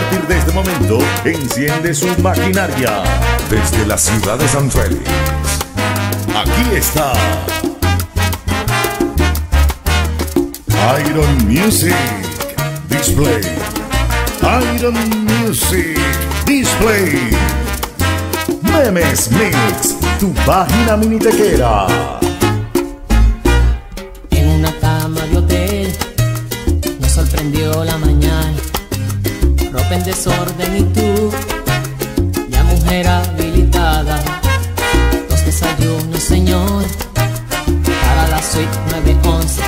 partir de este momento, enciende su maquinaria. Desde la ciudad de San Félix. Aquí está. Iron Music Display. Iron Music Display. Memes Mix, tu página minitequera. En una cama de hotel nos sorprendió la en desorden y tú, ya mujer habilitada. Dos desayunos, señor, para la suite 911.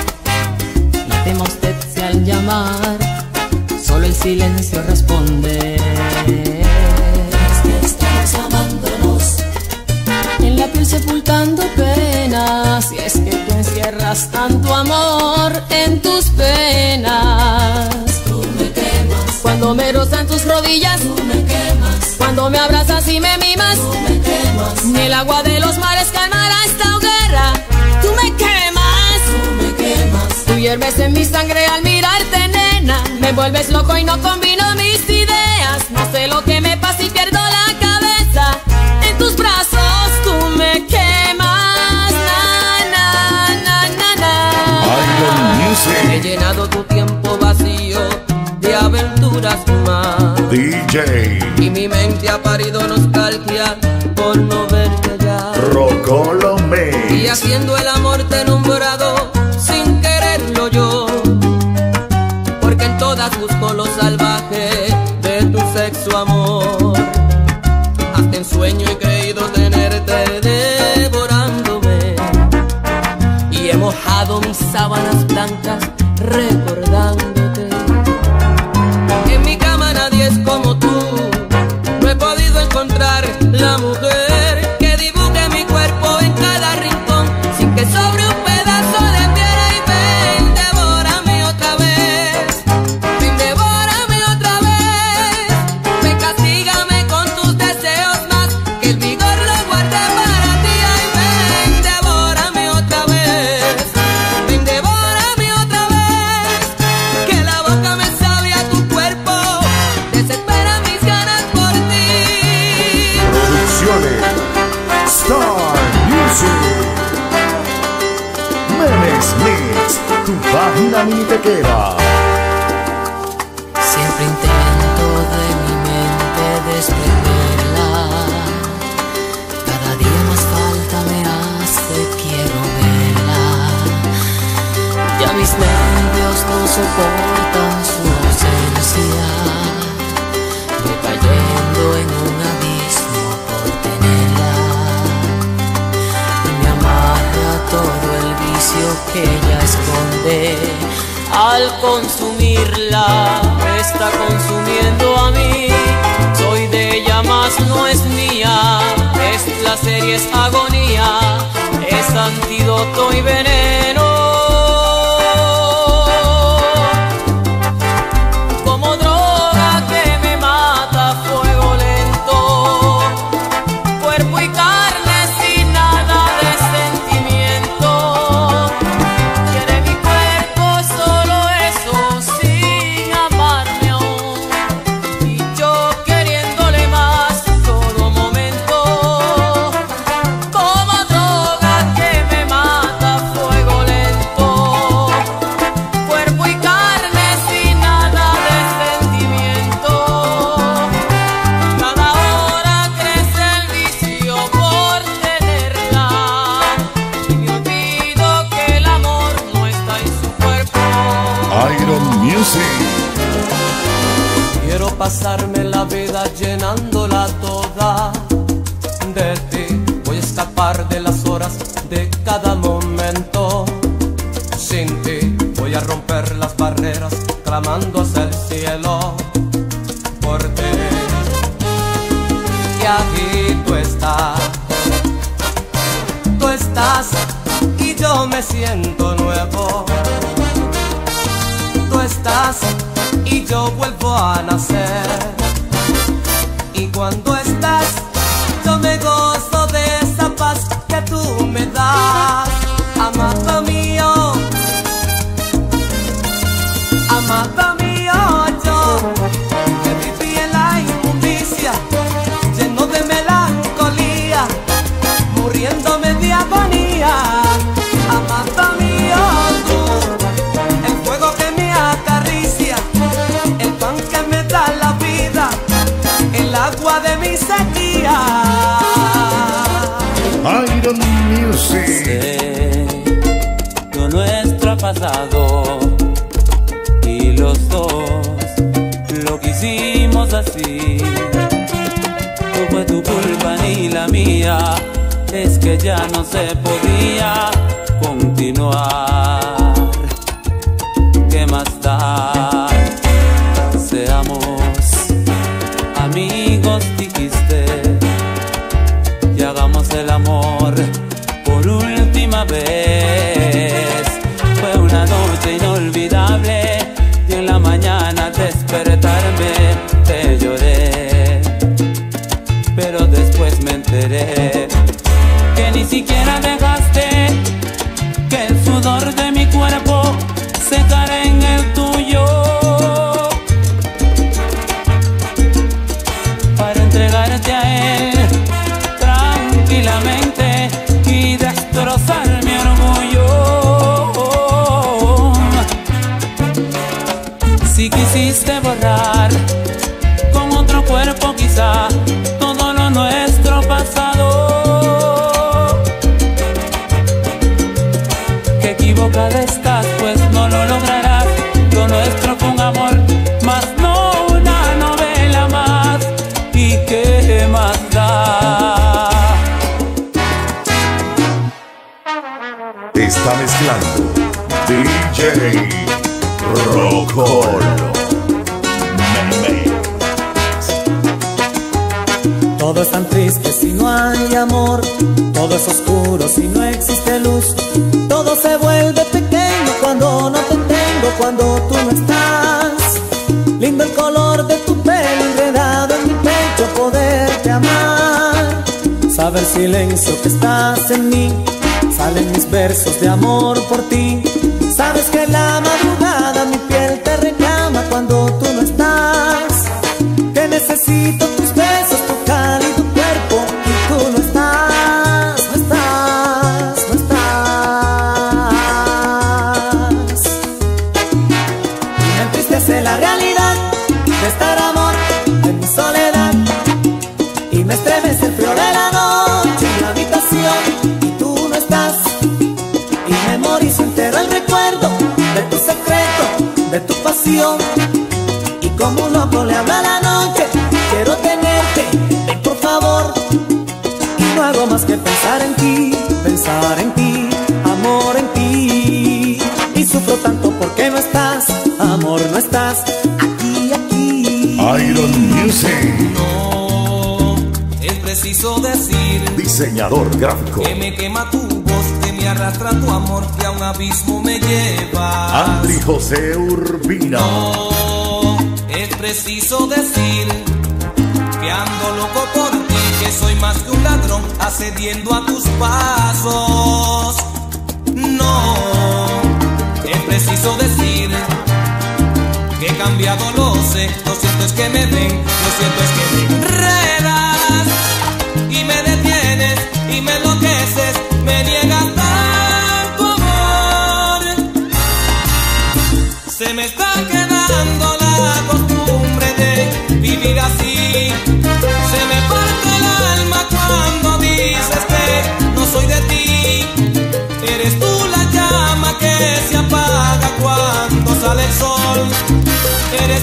No tema usted al llamar, solo el silencio responde. Es que estás amándonos en la piel sepultando penas Y es que tú encierras tanto amor Tú me quemas Cuando me abrazas y me mimas Tú me quemas Ni el agua de los mares calmará esta hoguera. Tú me quemas Tú me quemas Tú hierves en mi sangre al mirarte nena. Me vuelves loco y no combino mis ideas. No sé lo que me pasa y pierdo la cabeza. En tus brazos tú me quemas Na, na, na, na, na. Iron He llenado tu tiempo vacío de aventuras más DJ Y mi mente ha parido nostalgia por no verte ya. Rocolome. Y haciendo el amor te he nombrado sin quererlo yo. Porque en todas busco lo salvaje de tu sexo amor. Hasta en sueño he creído tenerte devorándome. Y he mojado mis sábanas blancas recordándote como Siempre intento de mi mente desprenderla. Cada día más falta me hace, quiero verla. Ya mis nervios no soportan su ausencia. Voy cayendo en un abismo por tenerla. Y me amarra todo el vicio que ella esconde. Al consumirla, me está consumiendo a mí. Soy de ella, más no es mía. Es placer y es agonía. Es antídoto y veneno. No fue tu culpa ni la mía, es que ya no se podía continuar. silencio que estás en mí, salen mis versos de amor por ti. Sabes que la madrugada y como un loco le habla la noche. Quiero tenerte, ven por favor. Y no hago más que pensar en ti, pensar en ti, amor en ti. Y sufro tanto porque no estás, amor no estás aquí, aquí. Iron Music. No, es preciso decir. Diseñador gráfico. Que me quema tu arrastra tu amor que a un abismo me lleva. Andy José Urbina. No, es preciso decir que ando loco por ti, que soy más que un ladrón, accediendo a tus pasos. No, es preciso decir que he cambiado, lo sé. Lo cierto es que me ven, lo cierto es que me enredas y me It is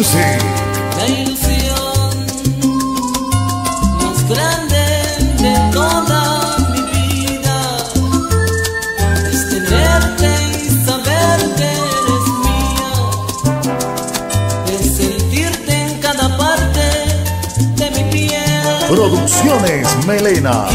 La ilusión más grande de toda mi vida es tenerte y saber que eres mía, es sentirte en cada parte de mi piel. Producciones Melena.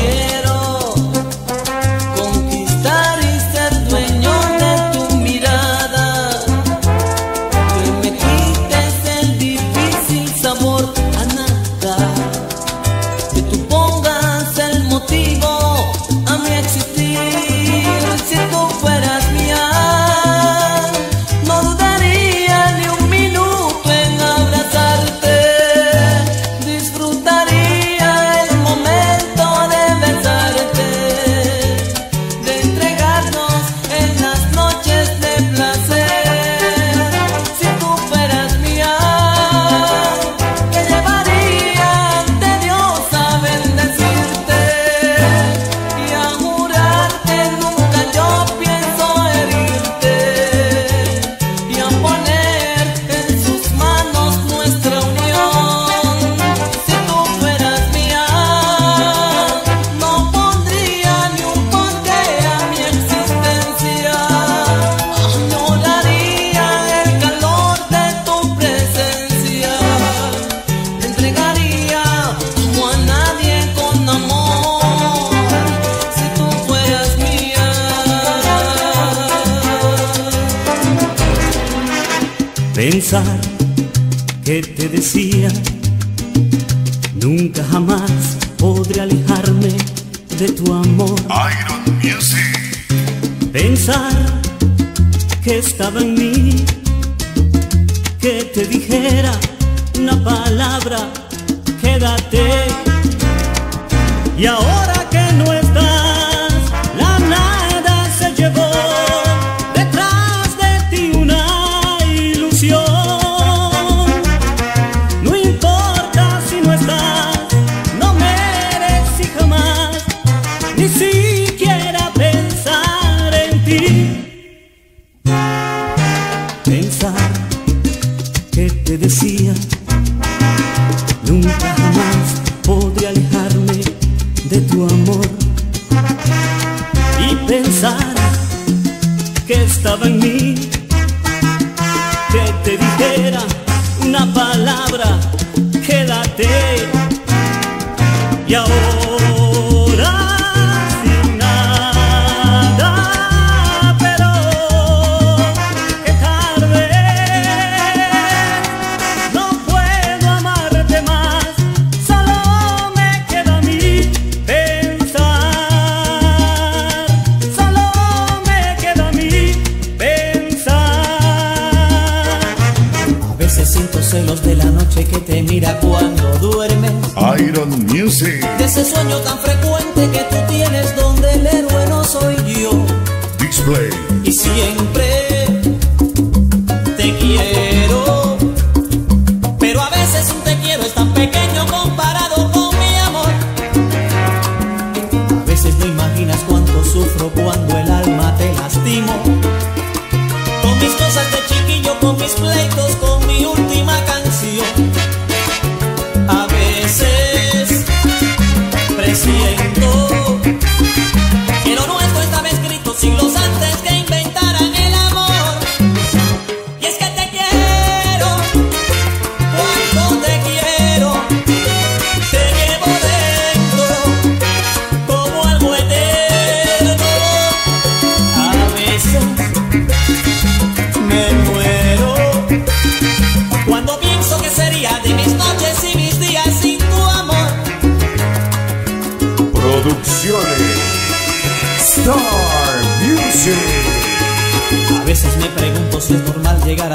Pensar que te decía, nunca jamás podré alejarme de tu amor. Iron Music. Pensar que estaba en mí, que te dijera una palabra, quédate. Y ahora que no he que estaba mis cosas de chiquillo, con mis pleitos,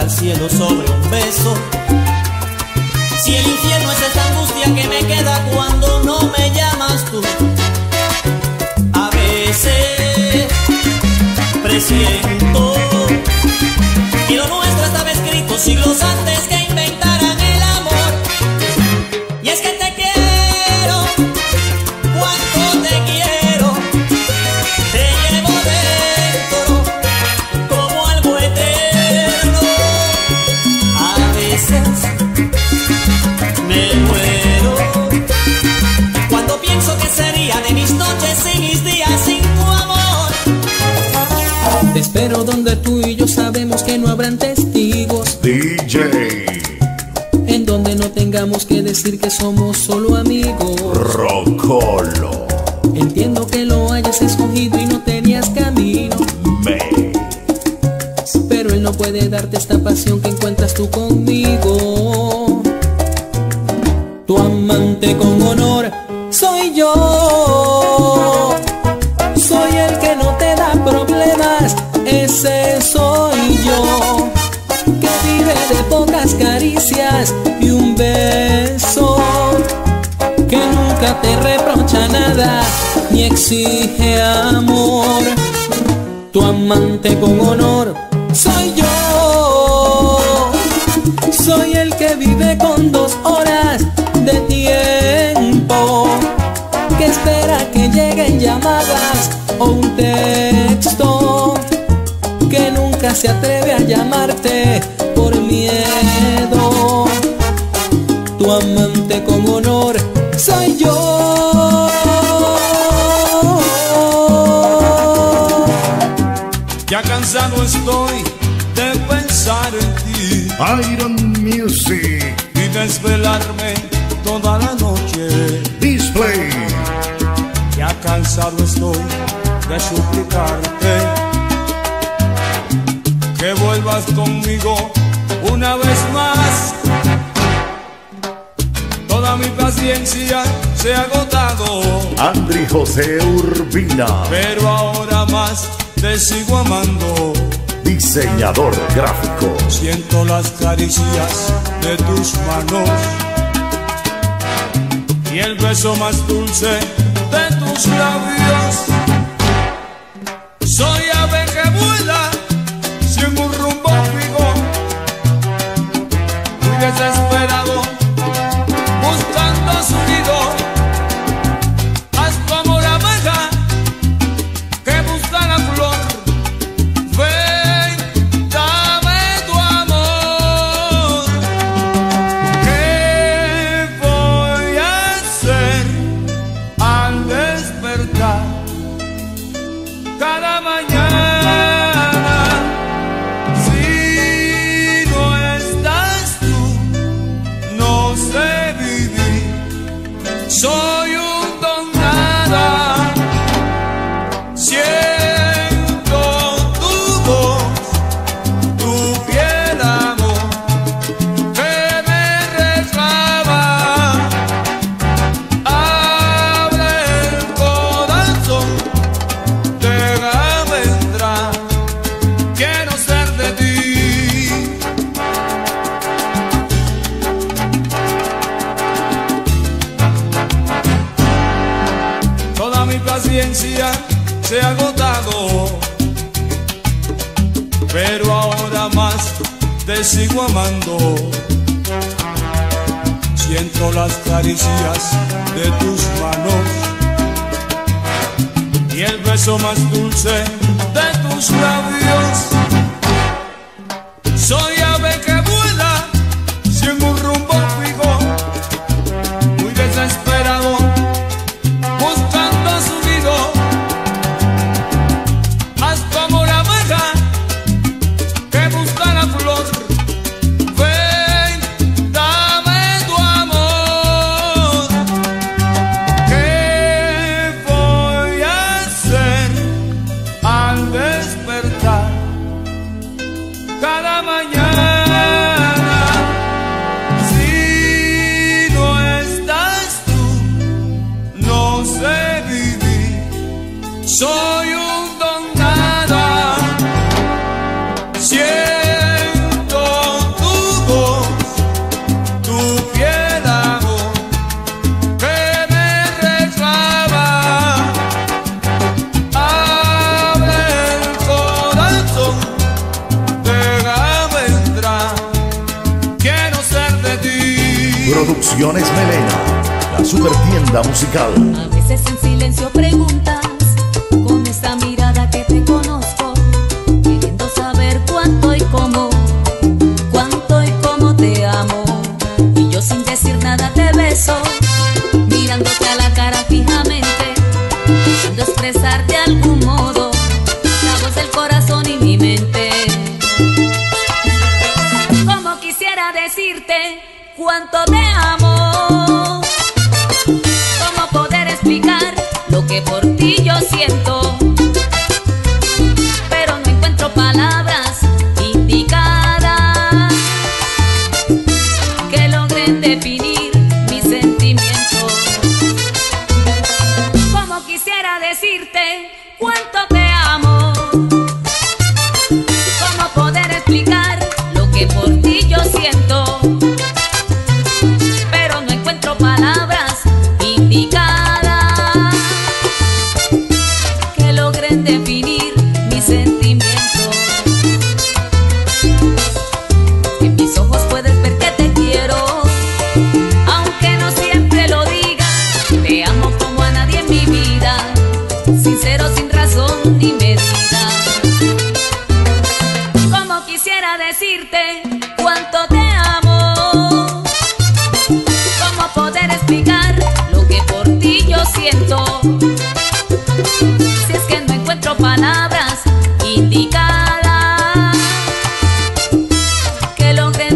al cielo sobre un beso. Si el infierno es esta angustia que me queda cuando no me llamas tú. A veces presiento que lo nuestro estaba escrito siglos antes que decir que somos solo amigos. Rocolo. Entiendo que lo hayas escogido y no tenías camino. Me. Pero él no puede darte esta pasión que encuentras tú conmigo. Tu amante con honor soy yo. Soy el que no te da problemas, ese soy yo. Que vive de pocas caricias exige amor tu amante con honor soy yo. Soy el que vive con dos horas de tiempo, que espera que lleguen llamadas o un texto, que nunca se atreve a llamarte Iron Music. y desvelarme toda la noche. Display. Ya cansado estoy de suplicarte que vuelvas conmigo una vez más. Toda mi paciencia se ha agotado, Andri José Urbina. pero ahora más te sigo amando. Diseñador gráfico. Siento las caricias de tus manos y el beso más dulce de tus labios. de tus manos y el beso más dulce de tus labios. Producciones Melena, la supertienda musical. A veces en silencio preguntas. siento.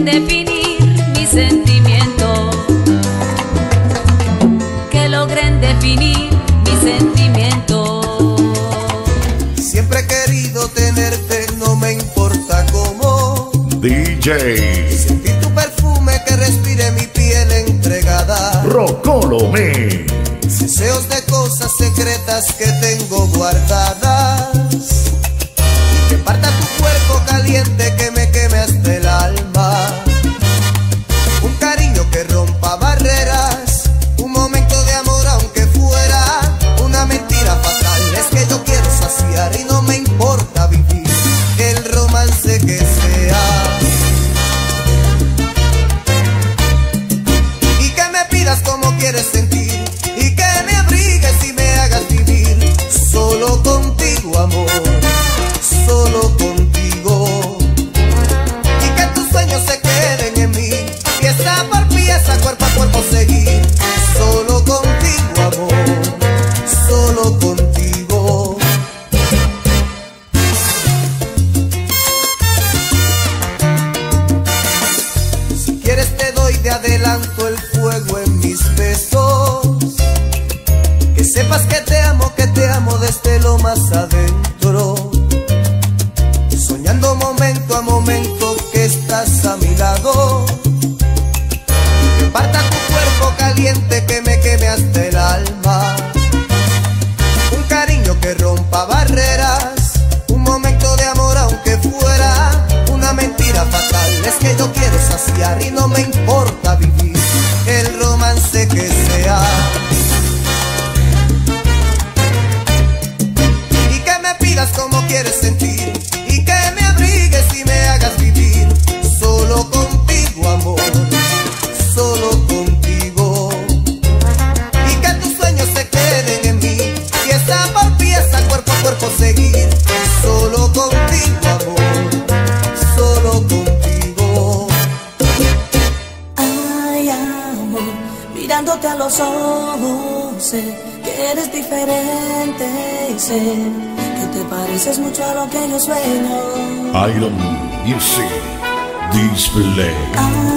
definir mi sentimiento. Que logren definir mi sentimiento. Siempre he querido tenerte, no me importa cómo. DJ. Sentir tu perfume que respire mi piel entregada. Rocolome. Deseos de cosas secretas que tengo guardadas a lo que yo sueño. Iron Music Display. Lo